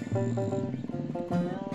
Thank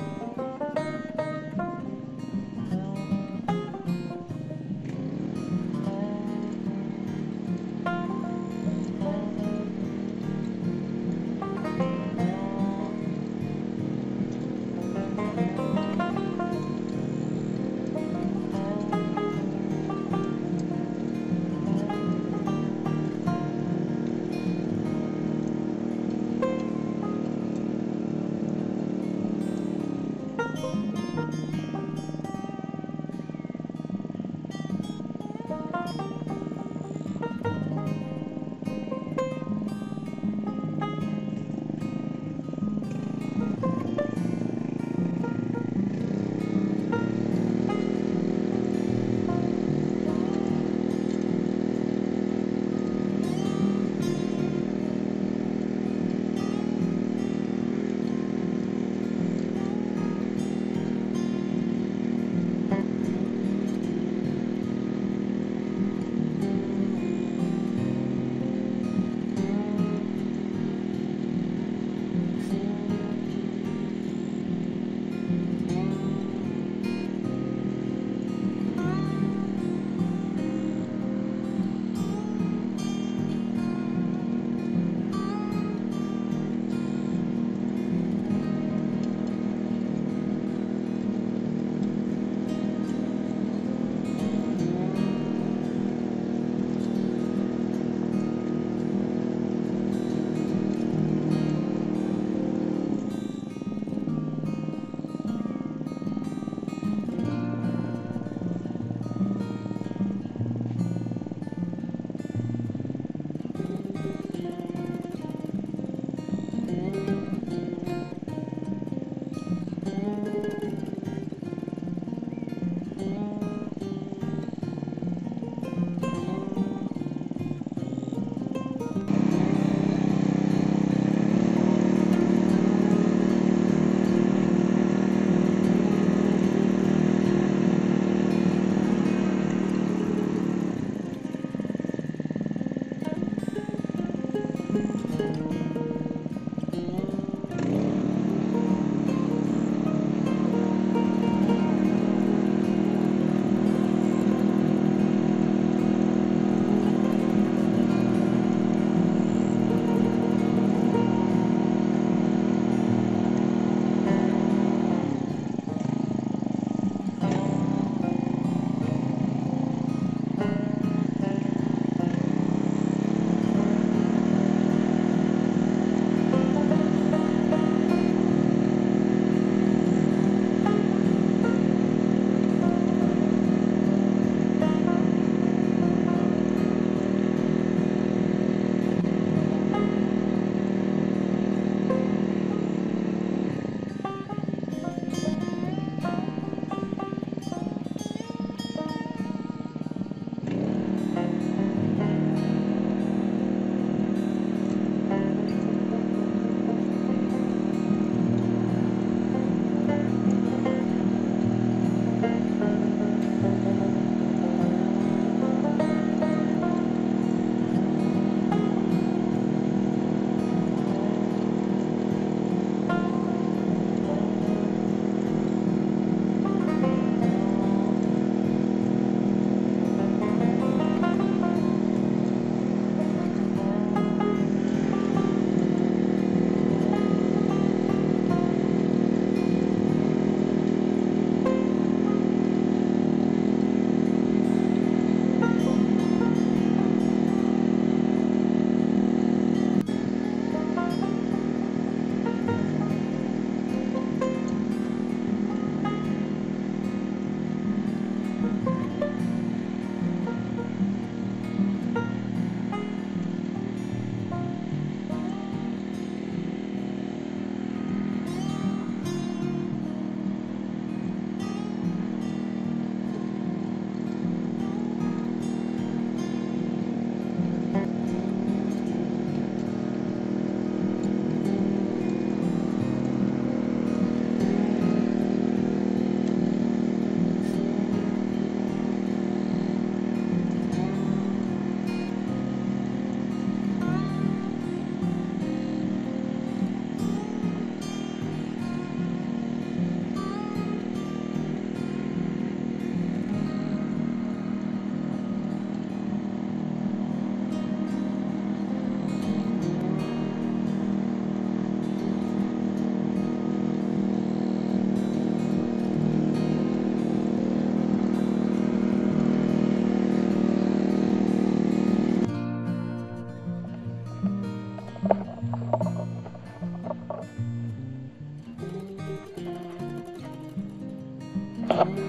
Ha ha ha.